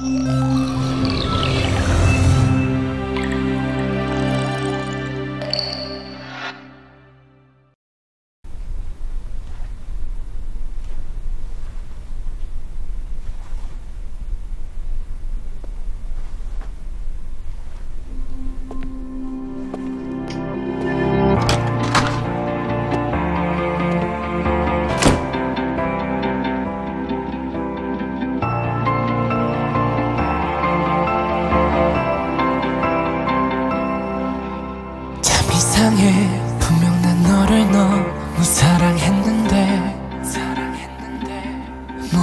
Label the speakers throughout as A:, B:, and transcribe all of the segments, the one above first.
A: Música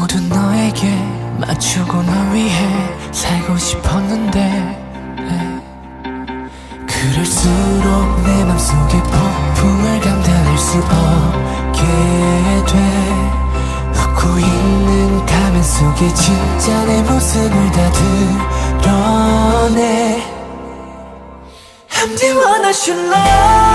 A: 모두 너에게 맞추고 널 위해 살고 싶었는데 에. 그럴수록 내 맘속에 폭풍을 감당할 수 없게 돼. 웃고 있는 가면 속에 진짜 내 모습을 다 드러내. I'm the one I should love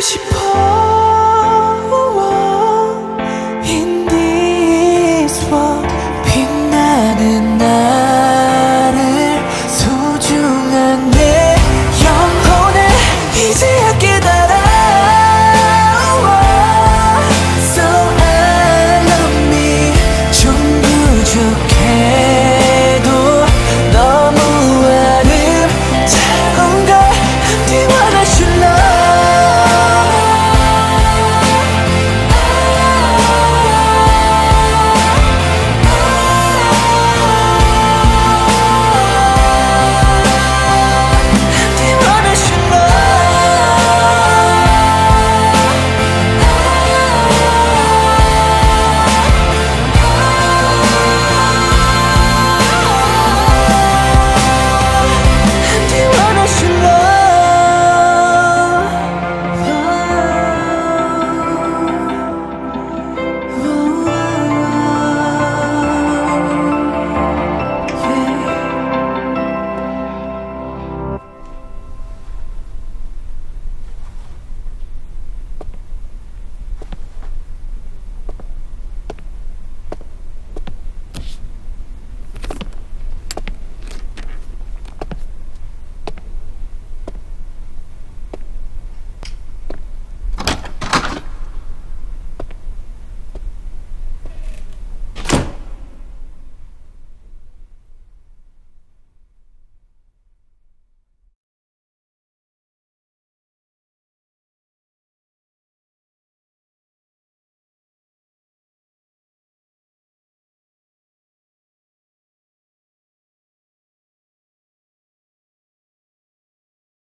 A: 싶어.